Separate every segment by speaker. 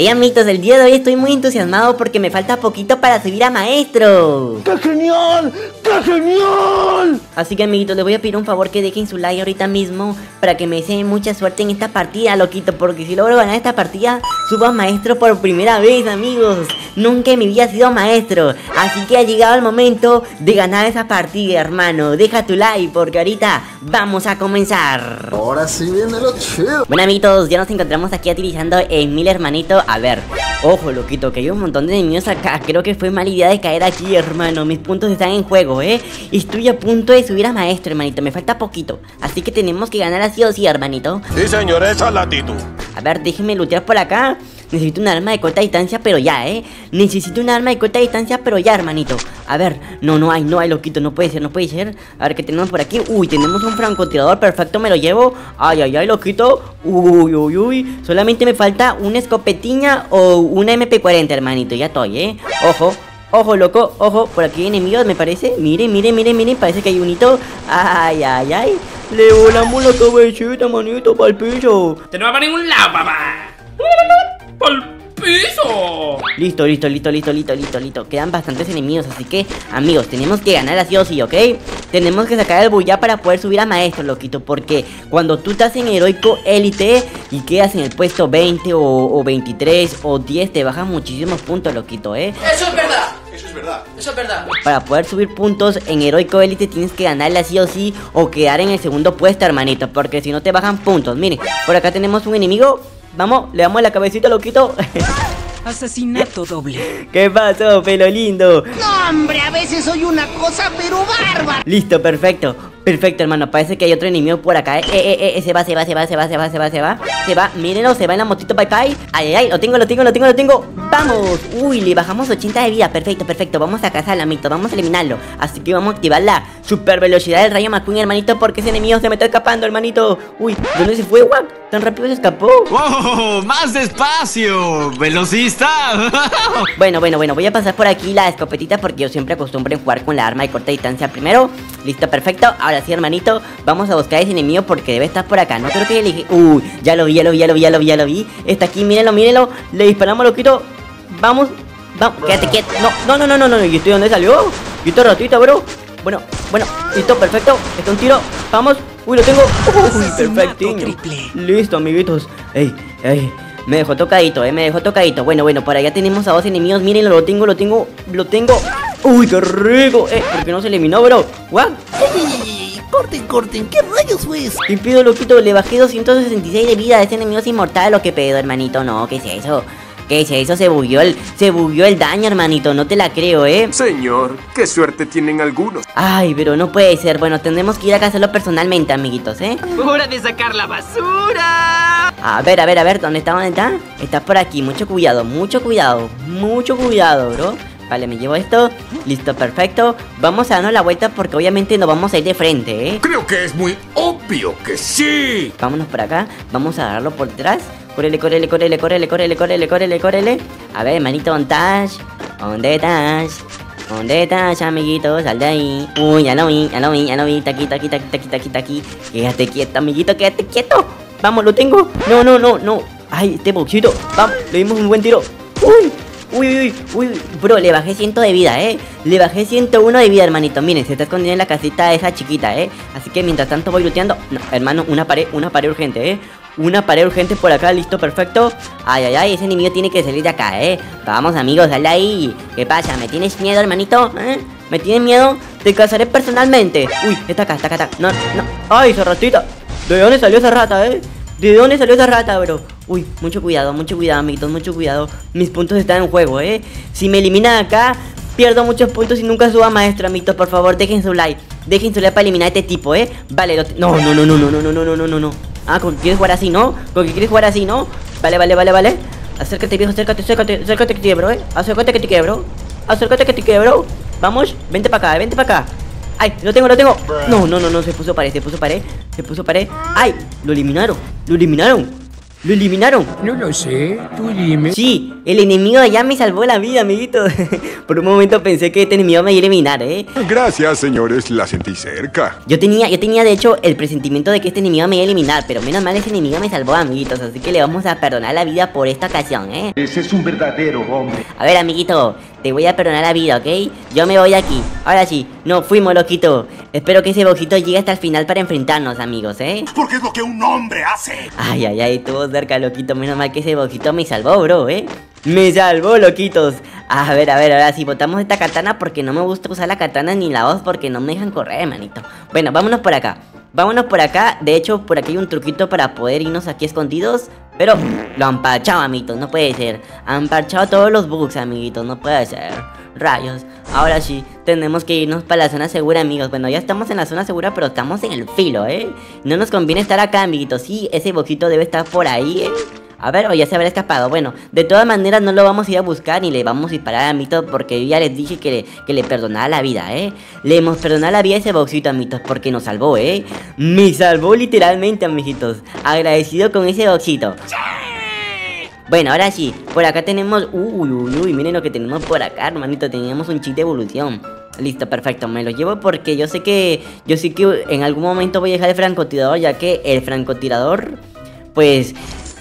Speaker 1: Hey amigos, el día de hoy estoy muy entusiasmado porque me falta poquito para subir a maestro.
Speaker 2: ¡Qué genial! ¡Qué genial!
Speaker 1: Así que amiguitos, les voy a pedir un favor que dejen su like ahorita mismo para que me deseen mucha suerte en esta partida, loquito. Porque si logro ganar esta partida, subo a maestro por primera vez, amigos. Nunca en mi vida he sido maestro. Así que ha llegado el momento de ganar esa partida, hermano. Deja tu like porque ahorita vamos a comenzar.
Speaker 2: Ahora sí viene lo chido.
Speaker 1: Bueno amiguitos, ya nos encontramos aquí utilizando el mil hermanito A ver, ojo loquito, que hay un montón de enemigos acá Creo que fue mala idea de caer aquí, hermano Mis puntos están en juego, eh Estoy a punto de subir a maestro, hermanito. Me falta poquito, así que tenemos que ganar así o sí, hermanito.
Speaker 3: Sí señor, esa es la actitud.
Speaker 1: A ver, déjeme lootear por acá. Necesito un arma de corta distancia, pero ya, ¿eh? Necesito un arma de corta distancia, pero ya, hermanito. A ver, no, no hay, no hay, loquito No puede ser, no puede ser. A ver, ¿qué tenemos por aquí? Uy, tenemos un francotirador perfecto, me lo llevo. Ay, ay, ay, loquito. Uy, uy, uy. Solamente me falta una escopetiña o una MP40, hermanito. Ya estoy, ¿eh? Ojo Ojo, loco, ojo, por aquí hay enemigos, me parece Miren, miren, miren, miren, parece que hay un hito Ay, ay, ay Le volamos la cabecita, manito, para el piso
Speaker 4: ¡Te no va para ningún lado, papá! ¡Al piso!
Speaker 1: Listo, listo, listo, listo, listo, listo, listo Quedan bastantes enemigos, así que, amigos, tenemos que ganar así o sí, ¿ok? Tenemos que sacar el bulla para poder subir a maestro, loquito Porque cuando tú estás en heroico élite y quedas en el puesto 20 o, o 23 o 10 Te bajan muchísimos puntos, loquito, ¿eh?
Speaker 4: Eso es verdad. Eso es verdad. Eso es verdad.
Speaker 1: Para poder subir puntos en heroico élite tienes que ganarle así o sí O quedar en el segundo puesto, hermanito Porque si no te bajan puntos Miren, por acá tenemos un enemigo Vamos, le damos la cabecita, loquito
Speaker 5: Asesinato doble.
Speaker 1: ¿Qué pasó, pelo lindo?
Speaker 6: No, hombre, a veces soy una cosa, pero bárbara.
Speaker 1: Listo, perfecto. Perfecto, hermano. Parece que hay otro enemigo por acá. Eh, eh, eh, eh, se va, se va, se va, se va, se va, se va, se va. Se va, mírenlo, se va en la motito, bye bye. Ay, ay, ay, lo tengo, lo tengo, lo tengo, lo tengo. Vamos. Uy, le bajamos 80 de vida. Perfecto, perfecto. Vamos a cazar al amito, vamos a eliminarlo. Así que vamos a activar la super velocidad del rayo McQueen, hermanito, porque ese enemigo se me está escapando, hermanito. Uy, ¿dónde se fue, Wack? Tan rápido se escapó.
Speaker 7: ¡Oh! ¡Más despacio! ¡Velocista!
Speaker 1: Bueno, bueno, bueno, voy a pasar por aquí la escopetita porque yo siempre acostumbro en jugar con la arma de corta distancia primero. Listo, perfecto. Ahora sí, hermanito, vamos a buscar a ese enemigo porque debe estar por acá. No creo que elige. Uy, ya lo vi, ya lo vi, ya lo vi, ya lo vi, ya lo vi. Está aquí, mírenlo, mírenlo. Le disparamos, loquito. Vamos, vamos, quédate quieto. No, no, no, no, no, no. ¿Y estoy dónde salió? ¿Y esto ratita, bro? Bueno, bueno, listo, perfecto. Está un tiro. Vamos. Uy, lo tengo. Uy, perfecto.
Speaker 5: triple.
Speaker 1: Listo, amiguitos. Ey, ey. Me dejó tocadito, eh, me dejó tocadito Bueno, bueno, por allá tenemos a dos enemigos Mírenlo, lo tengo, lo tengo, lo tengo Uy, qué rico Eh, ¿por qué no se eliminó, bro? ¿What?
Speaker 6: Corten, corten. ¿Qué rayos fue eso?
Speaker 1: Y pido, loquito, le bajé 266 de vida Ese enemigo es inmortal, lo que pedo, hermanito No, ¿qué es eso? ¿Qué es eso? Se bugueó el, se bugueó el daño, hermanito No te la creo, eh
Speaker 3: Señor, qué suerte tienen algunos
Speaker 1: Ay, pero no puede ser Bueno, tendremos que ir a cazarlo personalmente, amiguitos, eh
Speaker 5: ¡Hora de sacar la basura!
Speaker 1: A ver, a ver, a ver, ¿dónde está? ¿Dónde está? Está por aquí, mucho cuidado, mucho cuidado, mucho cuidado, bro Vale, me llevo esto, listo, perfecto. Vamos a darnos la vuelta porque obviamente nos vamos a ir de frente, ¿eh?
Speaker 3: Creo que es muy obvio que sí.
Speaker 1: Vámonos por acá, vamos a agarrarlo por detrás. Córrele, córrele, córrele, córrele, córrele, córrele, córrele, córrele. A ver, manito, ¿dónde estás? ¿Dónde estás? ¿Dónde estás, amiguito? Sal de ahí. Uy, ya lo vi, ya lo vi, ya lo vi. Está aquí, está aquí, está aquí, está aquí, está aquí, está aquí Quédate quieto, amiguito, quédate quieto. Vamos, lo tengo. No, no, no, no. Ay, este boxito. Vamos, le dimos un buen tiro. Uy, uy, uy, uy Bro, le bajé 100 de vida, eh Le bajé 101 de vida, hermanito Miren, se está escondiendo en la casita esa chiquita, eh Así que mientras tanto voy luteando No, hermano, una pared, una pared urgente, eh una pared urgente por acá, listo, perfecto Ay, ay, ay, ese enemigo tiene que salir de acá, eh Vamos, amigos, dale ahí ¿Qué pasa? ¿Me tienes miedo, hermanito? ¿Eh? ¿Me tienes miedo? Te cazaré personalmente Uy, está acá, está acá, está. No, no Ay, esa ratita ¿De dónde salió esa rata, eh? ¿De dónde salió esa rata, bro? Uy, mucho cuidado, mucho cuidado, amiguitos, mucho cuidado Mis puntos están en juego, eh Si me eliminan acá Pierdo muchos puntos y nunca suba maestro, amiguitos Por favor, dejen su like Dejen su like para eliminar a este tipo, eh Vale, no, no, no, no, no, no, no, no, no, no, no, Ah, ¿con- ¿quieres jugar así, no? ¿Con que quieres jugar así, no? Vale, vale, vale, vale Acércate, viejo, acércate, acércate, acércate que te quiebro, eh Acércate que te quiebro Acércate que te quiebro Vamos, vente para acá, vente para acá Ay, lo tengo, lo tengo No, no, no, no, se puso pared, se puso pared Se puso pared Ay, lo eliminaron, lo eliminaron Lo eliminaron.
Speaker 4: No lo sé, tú dime.
Speaker 1: Sí, el enemigo ya me salvó la vida, amiguito. Por un momento pensé que este enemigo me iba a eliminar, ¿eh?
Speaker 3: Gracias, señores, la sentí cerca.
Speaker 1: Yo tenía, yo tenía de hecho el presentimiento de que este enemigo me iba a eliminar, pero menos mal ese enemigo me salvó, amiguitos, así que le vamos a perdonar la vida por esta ocasión, ¿eh?
Speaker 2: Ese es un verdadero hombre.
Speaker 1: A ver, amiguito, te voy a perdonar la vida, ¿ok? Yo me voy aquí. Ahora sí, no fuimos, loquito. Espero que ese boxito llegue hasta el final para enfrentarnos, amigos, ¿eh?
Speaker 3: Porque es lo que un hombre hace.
Speaker 1: Ay, ay, ay, estuvo cerca, loquito. Menos mal que ese boxito me salvó, bro, ¿eh? Me salvó, loquitos. A ver, a ver, ahora sí, botamos esta katana porque no me gusta usar la katana ni la voz porque no me dejan correr, manito. Bueno, vámonos por acá. Vámonos por acá. De hecho, por aquí hay un truquito para poder irnos aquí escondidos. Pero lo han parchado, amiguitos. No puede ser. Han parchado todos los bugs, amiguitos. No puede ser. Rayos. Ahora sí, tenemos que irnos para la zona segura, amigos. Bueno, ya estamos en la zona segura, pero estamos en el filo, ¿eh? No nos conviene estar acá, amiguitos. Sí, ese boxito debe estar por ahí, ¿eh? A ver, o ya se habrá escapado. Bueno, de todas maneras no lo vamos a ir a buscar ni le vamos a disparar a Mitos porque yo ya les dije que le, que le perdonaba la vida, ¿eh? Le hemos perdonado la vida a ese boxito, Mitos, porque nos salvó, ¿eh? Me salvó literalmente, amiguitos. Agradecido con ese boxito. Bueno, ahora sí, por acá tenemos... Uy, uy, uy, miren lo que tenemos por acá, hermanito. Teníamos un chip de evolución. Listo, perfecto, me lo llevo porque yo sé que... Yo sé que en algún momento voy a dejar el francotirador, ya que el francotirador... Pues...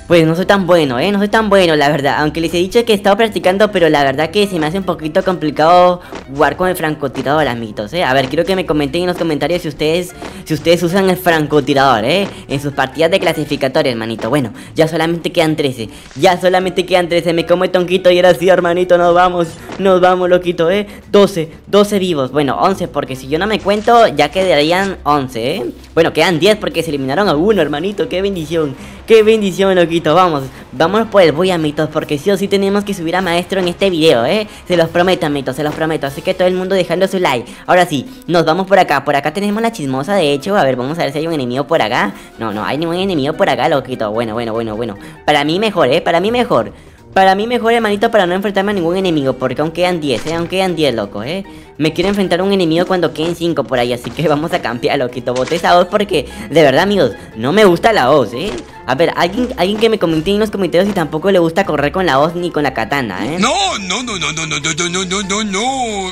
Speaker 1: Pues no soy tan bueno, ¿eh? No soy tan bueno, la verdad. Aunque les he dicho que he estado practicando, pero la verdad que se me hace un poquito complicado jugar con el francotirador, amiguitos, ¿eh? A ver, quiero que me comenten en los comentarios si ustedes si ustedes usan el francotirador, ¿eh? En sus partidas de clasificatoria, hermanito. Bueno, ya solamente quedan 13. Ya solamente quedan 13. Me como el tonquito y ahora sí, hermanito, nos vamos. Nos vamos, loquito, ¿eh? 12, 12 vivos. Bueno, 11, porque si yo no me cuento, ya quedarían 11, ¿eh? Bueno, quedan 10 porque se eliminaron a uno, hermanito. Qué bendición. Qué bendición, loquito. Vamos, vámonos por el boy, amitos, porque sí o sí tenemos que subir a maestro en este video, ¿eh? Se los prometo, amitos, se los prometo. Así que todo el mundo dejando su like. Ahora sí, nos vamos por acá. Por acá tenemos la chismosa, de hecho. A ver, vamos a ver si hay un enemigo por acá. No, no hay ningún enemigo por acá, loquito. Bueno, bueno, bueno, bueno. Para mí mejor, ¿eh? Para mí mejor. Para mí mejor, hermanito, para no enfrentarme a ningún enemigo Porque aún quedan 10, ¿eh? Aún quedan 10, loco, ¿eh? Me quiero enfrentar a un enemigo cuando queden 5 por ahí Así que vamos a cambiar, loquito Boté esa voz porque, de verdad, amigos No me gusta la voz, ¿eh? A ver, alguien, alguien que me comente en los comentarios Si tampoco le gusta correr con la voz ni con la katana, ¿eh?
Speaker 3: No, no, no, no, no, no, no, no, no, no, no.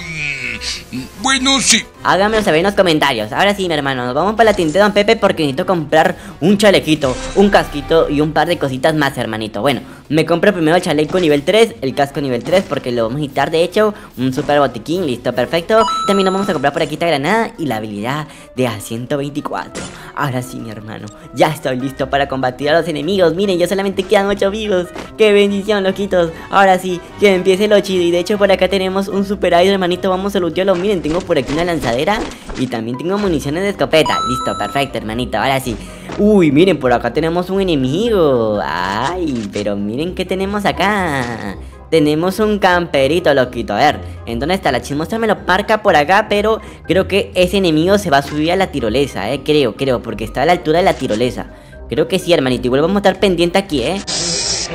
Speaker 3: Mm, Bueno, sí.
Speaker 1: Háganmelo saber en los comentarios. Ahora sí, mi hermano, nos vamos para la tienda de Don Pepe porque necesito comprar un chalequito, un casquito y un par de cositas más, hermanito. Bueno, me compro primero el chaleco nivel 3, el casco nivel 3 porque lo vamos a necesitar, de hecho, un super botiquín, listo, perfecto. También nos vamos a comprar por aquí esta granada y la habilidad de A124. Ahora sí, mi hermano, ya estoy listo para combatir a los enemigos. Miren, ya solamente quedan 8 vivos. ¡Qué bendición, loquitos! Ahora sí, que empiece lo chido. Y de hecho, por acá tenemos un super idol, hermanito. Vamos a lootearlo. Miren, tengo por aquí una lanzadera y también tengo municiones de escopeta. Listo, perfecto, hermanito. Ahora sí. Uy, miren, por acá tenemos un enemigo. Ay, pero miren qué tenemos acá. Tenemos un camperito, loquito. A ver, ¿en dónde está? La chismosa me lo marca por acá, pero creo que ese enemigo se va a subir a la tirolesa, eh. Creo, creo, porque está a la altura de la tirolesa. Creo que sí, hermanito. Igual vamos a estar pendiente aquí, eh.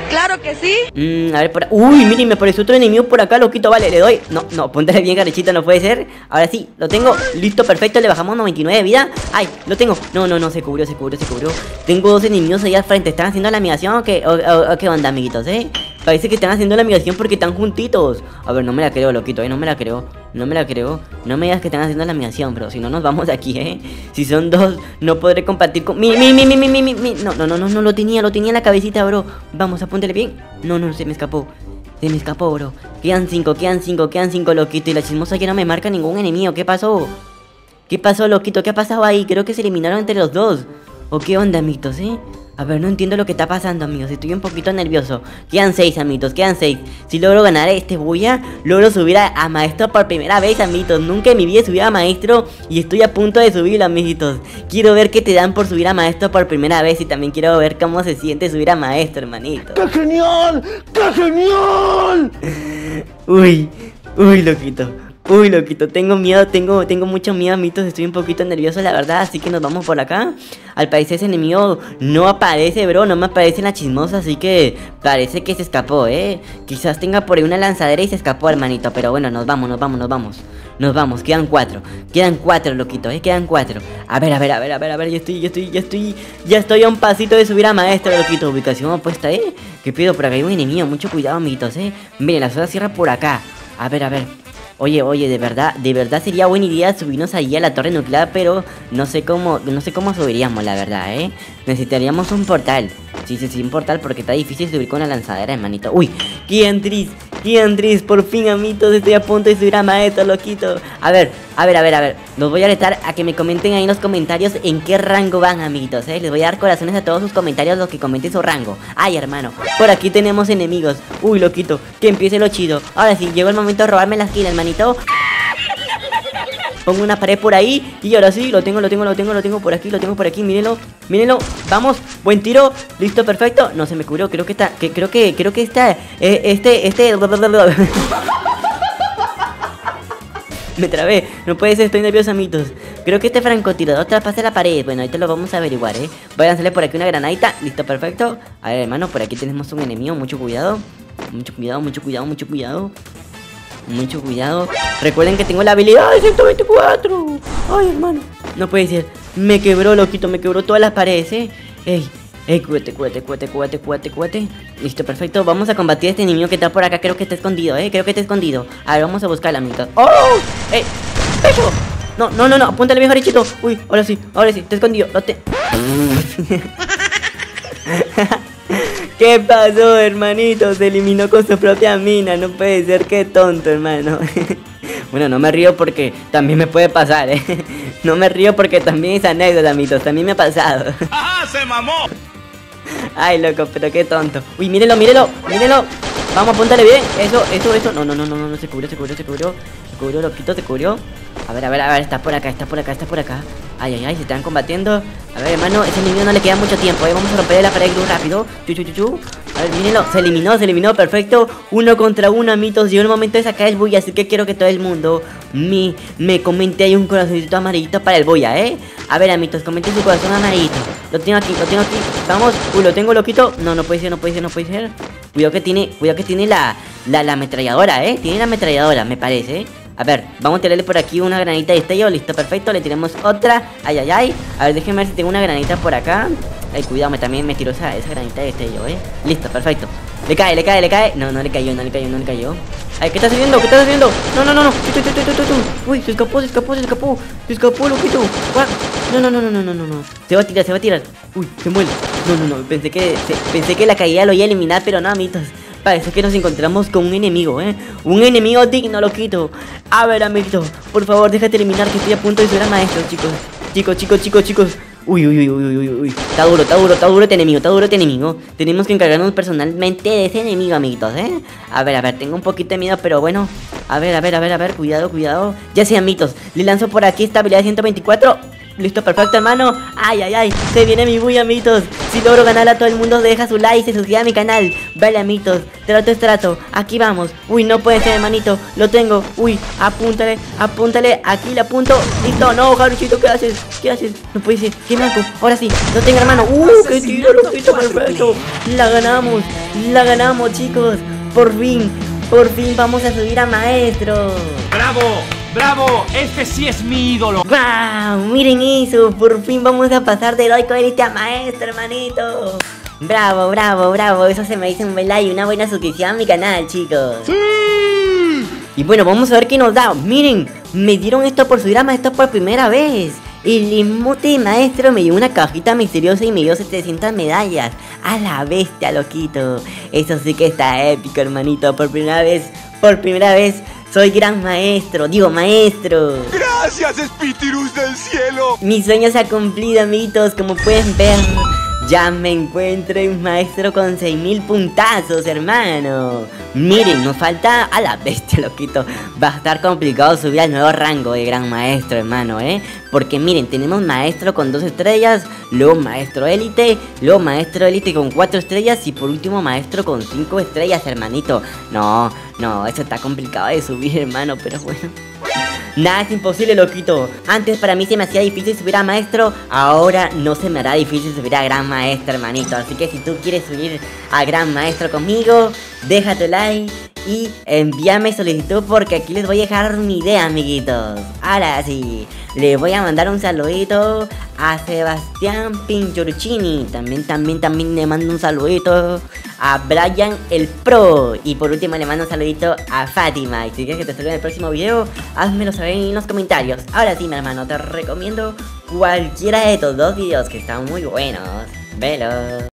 Speaker 8: Claro que sí.
Speaker 1: Mm, a ver, por Uy, miren, me apareció otro enemigo por acá, loquito. Vale, le doy. No, no, póntale bien, garechita, no puede ser. Ahora sí, lo tengo. Listo, perfecto. Le bajamos 99 de vida. Ay, lo tengo. No, no, no, se cubrió, se cubrió, se cubrió. Tengo dos enemigos ahí al frente. ¿Están haciendo la migración o qué, o, o- o qué onda, amiguitos, eh? Parece que están haciendo la migración porque están juntitos. A ver, no me la creo, loquito, eh. No me la creo. No me la creo. No me digas que están haciendo la migración, pero si no nos vamos de aquí, eh. Si son dos, no podré compartir con. Mi, mi, mi, mi, mi, mi, mi. No, no, no, no, no lo tenía, lo tenía en la cabecita, bro. Vamos, apúntale bien. No, no, se me escapó. Se me escapó, bro. Quedan cinco, quedan cinco, quedan cinco, loquito. Y la chismosa que no me marca ningún enemigo. ¿Qué pasó? ¿Qué pasó, loquito? ¿Qué ha pasado ahí? Creo que se eliminaron entre los dos. ¿O qué onda, amitos, eh? A ver, no entiendo lo que está pasando, amigos. Estoy un poquito nervioso. Quedan seis, amigos, quedan seis. Si logro ganar este bulla, logro subir a, a maestro por primera vez, amiguitos. Nunca en mi vida he subido a maestro y estoy a punto de subirlo, amiguitos. Quiero ver qué te dan por subir a maestro por primera vez y también quiero ver cómo se siente subir a maestro, hermanito.
Speaker 2: ¡Qué genial! ¡Qué genial!
Speaker 1: Uy, uy, loquito. Uy, loquito, tengo miedo, tengo, tengo mucho miedo, mitos, estoy un poquito nervioso, la verdad, así que nos vamos por acá. Al parecer ese enemigo no aparece, bro, no me aparece la chismosa, así que parece que se escapó, eh. Quizás tenga por ahí una lanzadera y se escapó, hermanito, pero bueno, nos vamos, nos vamos, nos vamos. nos vamos, quedan cuatro. Quedan cuatro, loquito, eh, quedan cuatro. A ver, a ver, a ver, a ver, a ver, ya estoy, ya estoy, ya estoy, ya estoy a un pasito de subir a maestro, loquito. Ubicación opuesta, eh. ¿Qué pido? Por acá hay un enemigo, mucho cuidado, amiguitos, eh. Miren, la zona cierra por acá. A ver, a ver. Oye, oye, de verdad, de verdad sería buena idea subirnos allí a la torre nuclear, pero no sé cómo, no sé cómo subiríamos, la verdad, ¿eh? Necesitaríamos un portal. Sí, sí, sí, un portal porque está difícil subir con la lanzadera, hermanito. Uy, Kiandris, Kiandris, por fin, amitos, estoy a punto de subir a maestro, loquito. A ver, a ver, a ver, a ver. Los voy a retar a que me comenten ahí en los comentarios en qué rango van, amiguitos, ¿eh? Les voy a dar corazones a todos sus comentarios los que comenten su rango. Ay, hermano, por aquí tenemos enemigos. Uy, loquito, que empiece lo chido. Ahora sí, llegó el momento de robarme la kill, hermanito. Pongo una pared por ahí y ahora sí, lo tengo, lo tengo, lo tengo, lo tengo por aquí, lo tengo por aquí, mírenlo, mírenlo, vamos, buen tiro, listo, perfecto, no se me cubrió, creo que está, que creo que, creo que está, eh, este, este, me trabé, no puede ser, estoy nervioso, amitos, creo que este francotirador traspasa la pared, bueno, ahorita lo vamos a averiguar, eh, voy a hacerle por aquí una granadita, listo, perfecto, a ver, hermano, por aquí tenemos un enemigo, mucho cuidado, mucho cuidado, mucho cuidado, mucho cuidado, mucho cuidado. Recuerden que tengo la habilidad de 124. Ay, hermano. No puede ser. Me quebró, loquito. Me quebró todas las paredes, eh. Ey, ey, cuete, cuete, cuete, cuete, cuete, cuete. Listo, perfecto. Vamos a combatir a este niño que está por acá. Creo que está escondido, eh. Creo que está escondido. A ver, vamos a buscar la mitad. ¡Oh! ¡Ey! ¡Pecho! No, no, no, no. Apúntale bien, Richito. Uy, ahora sí, ahora sí. Está escondido. No te. ¿Qué pasó, hermanito? Se eliminó con su propia mina. No puede ser, qué tonto, hermano. bueno, no me río porque también me puede pasar, ¿eh? No me río porque también es anécdota, mitos. También me ha pasado.
Speaker 7: ¡Ajá, se mamó!
Speaker 1: Ay, loco, pero qué tonto. Uy, mírenlo, mírenlo, mírenlo. Vamos, apúntale bien. Eso, eso, eso. No, no, no, no, no, no. Se cubrió, se cubrió, se cubrió. Cubrió, loquito, se cubrió. A ver, a ver, a ver. Está por acá, está por acá, está por acá. Ay, ay, ay, se están combatiendo. A ver, hermano, ese niño no le queda mucho tiempo, ¿eh? Vamos a romper la pared rápido. Chu, chu. A ver, mírenlo. Se eliminó, se eliminó, perfecto. Uno contra uno, amitos. Llegó el momento de sacar el bulla, así que quiero que todo el mundo me, me comente ahí un corazoncito amarillito para el boya, ¿eh? A ver, amitos, comenten su corazón amarillito. Lo tengo aquí, lo tengo aquí. Vamos. Uy, lo tengo loquito. No, no puede ser, no puede ser, no puede ser. Cuidado que tiene, cuidado que tiene la, la, la ametralladora, ¿eh? Tiene la ametralladora, me parece, ¿eh? A ver, vamos a tirarle por aquí una granita de estello Listo, perfecto, le tiramos otra. Ay, ay, ay. A ver, déjenme ver si tengo una granita por acá. Ay, cuidado, me, también me tiró esa, esa granita de destello, eh. Listo, perfecto. Le cae, le cae, le cae. No, no le cayó, no le cayó, no le cayó. Ay, ¿qué estás haciendo? ¿Qué estás haciendo? No, no, no, no. Uy, se escapó, se escapó, se escapó. Se escapó, loquito. No, no, no, no, no, no, no, Se va a tirar, se va a tirar. Uy, se muere No, no, no, pensé que, pensé que la caída lo iba a eliminar Pero no, amitos Parece que nos encontramos con un enemigo, ¿eh? Un enemigo digno, loquito. A ver, amiguito, por favor, déjate eliminar que estoy a punto de ser maestro, chicos. Chicos, chicos, chicos, chicos. Uy, uy, uy, uy, uy, uy Está duro, está duro, está duro este enemigo, está duro este enemigo. Tenemos que encargarnos personalmente de ese enemigo, amiguitos, ¿eh? A ver, a ver, tengo un poquito de miedo, pero bueno. A ver, a ver, a ver, a ver, cuidado, cuidado. Ya sean mitos, le lanzo por aquí esta habilidad 124 Listo, perfecto, hermano. Ay, ay, ay. Se viene mi bulla, amitos. Si logro ganar a todo el mundo, deja su like y se suscribe a mi canal. Vale, amitos. Trato es trato. Aquí vamos. Uy, no puede ser, hermanito. Lo tengo. Uy, apúntale, apúntale. Aquí le apunto. Listo. No, Jaruchito, ¿qué haces? ¿Qué haces? No puede ser. ¿Qué blanco? Ahora sí. Lo tengo, hermano. Uh, qué tiro, loquito, perfecto. La ganamos. La ganamos, chicos. Por fin. Por fin vamos a subir a maestro.
Speaker 4: ¡Bravo! ¡Bravo! Este sí es mi ídolo.
Speaker 1: ¡Wow! Miren eso, por fin vamos a pasar de heroico élite a maestro, hermanito. Bravo, bravo, bravo. Eso se me dice un buen like y una buena suscripción a mi canal, chicos. Y bueno, vamos a ver qué nos da. Miren, me dieron esto por subir a maestro por primera vez. El emote maestro me dio una cajita misteriosa y me dio 700 medallas. A la bestia, loquito. Eso sí que está épico, hermanito. Por primera vez, por primera vez soy gran maestro, digo maestro.
Speaker 3: Gracias, Spitirus del cielo.
Speaker 1: Mi sueño se ha cumplido, amiguitos, como pueden ver. Ya me encuentro un maestro con 6000 puntazos, hermano. Miren, nos falta a la bestia, loquito. Va a estar complicado subir al nuevo rango de gran maestro, hermano, ¿eh? Porque miren, tenemos maestro con 2 estrellas, luego maestro élite, luego maestro élite con 4 estrellas y por último maestro con 5 estrellas, hermanito. No, no, eso está complicado de subir, hermano, pero bueno. Nada es imposible, loquito. Antes para mí se me hacía difícil subir a maestro, ahora no se me hará difícil subir a gran maestro, hermanito. Así que si tú quieres subir a gran maestro conmigo, deja tu like y envíame solicitud porque aquí les voy a dejar mi idea, amiguitos. Ahora sí, le voy a mandar un saludito a Sebastián Pinchurchini. También, también, también le mando un saludito a Brian el Pro. Y por último le mando un saludito a Fátima. Y si quieres que te salude en el próximo video, házmelo saber en los comentarios. Ahora sí, mi hermano, te recomiendo cualquiera de estos dos videos que están muy buenos. Velo.